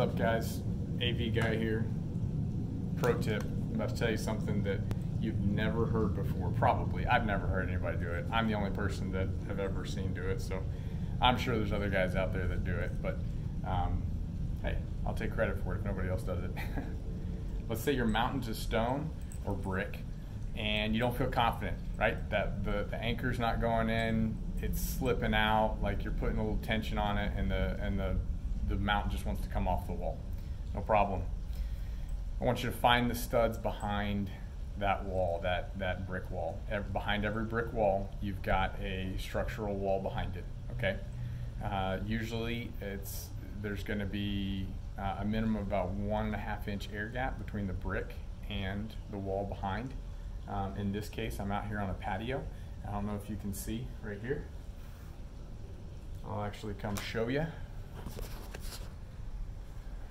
up guys? AV guy here. Pro tip, I'm about to tell you something that you've never heard before, probably. I've never heard anybody do it. I'm the only person that have ever seen do it, so I'm sure there's other guys out there that do it, but um, hey, I'll take credit for it if nobody else does it. Let's say your mountain's a stone or brick and you don't feel confident, right? That the, the anchor's not going in, it's slipping out, like you're putting a little tension on it and the and the the mountain just wants to come off the wall. No problem. I want you to find the studs behind that wall, that, that brick wall. behind every brick wall, you've got a structural wall behind it, okay? Uh, usually it's, there's gonna be uh, a minimum of about one and a half inch air gap between the brick and the wall behind. Um, in this case, I'm out here on a patio. I don't know if you can see right here. I'll actually come show you.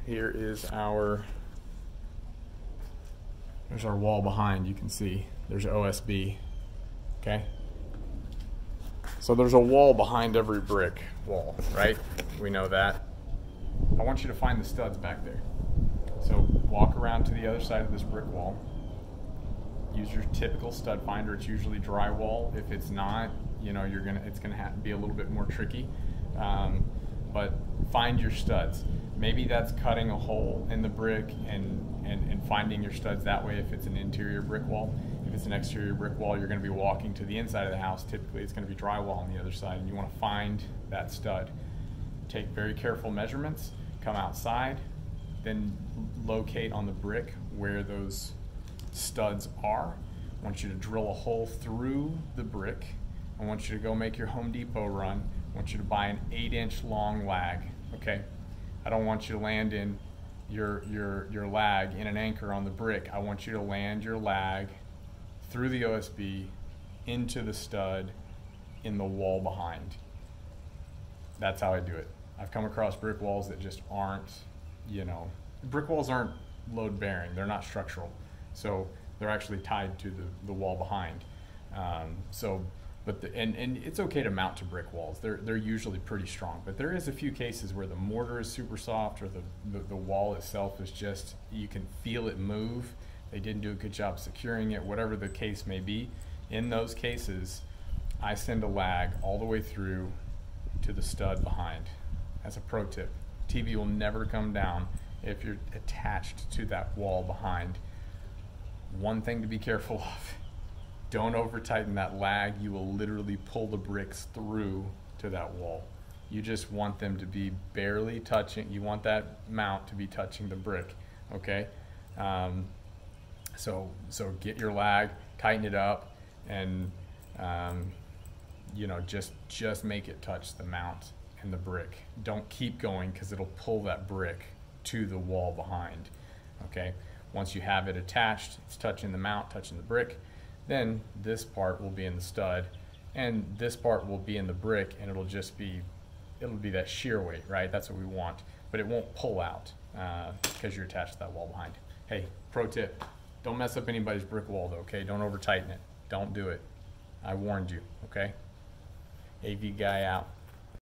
Here is our, there's our wall behind, you can see. There's OSB, okay? So there's a wall behind every brick wall, right? We know that. I want you to find the studs back there. So walk around to the other side of this brick wall. Use your typical stud finder. It's usually drywall. If it's not, you know, you're gonna it's gonna have to be a little bit more tricky. Um, but find your studs. Maybe that's cutting a hole in the brick and, and, and finding your studs that way if it's an interior brick wall. If it's an exterior brick wall, you're going to be walking to the inside of the house. Typically, it's going to be drywall on the other side, and you want to find that stud. Take very careful measurements, come outside, then locate on the brick where those studs are. I want you to drill a hole through the brick. I want you to go make your Home Depot run I want you to buy an eight inch long lag, okay? I don't want you to land in your, your, your lag in an anchor on the brick. I want you to land your lag through the OSB into the stud in the wall behind. That's how I do it. I've come across brick walls that just aren't, you know, brick walls aren't load bearing. They're not structural. So they're actually tied to the, the wall behind. Um, so but the, and, and it's okay to mount to brick walls. They're, they're usually pretty strong. But there is a few cases where the mortar is super soft or the, the, the wall itself is just, you can feel it move. They didn't do a good job securing it, whatever the case may be. In those cases, I send a lag all the way through to the stud behind. As a pro tip, TV will never come down if you're attached to that wall behind. One thing to be careful of don't over tighten that lag. You will literally pull the bricks through to that wall. You just want them to be barely touching. You want that mount to be touching the brick, okay? Um, so, so get your lag, tighten it up, and um, you know just just make it touch the mount and the brick. Don't keep going because it'll pull that brick to the wall behind. Okay. Once you have it attached, it's touching the mount, touching the brick then this part will be in the stud and this part will be in the brick and it'll just be it'll be that shear weight right? That's what we want. But it won't pull out because uh, you're attached to that wall behind. Hey pro tip don't mess up anybody's brick wall though okay? Don't over tighten it. Don't do it. I warned you okay? AV guy out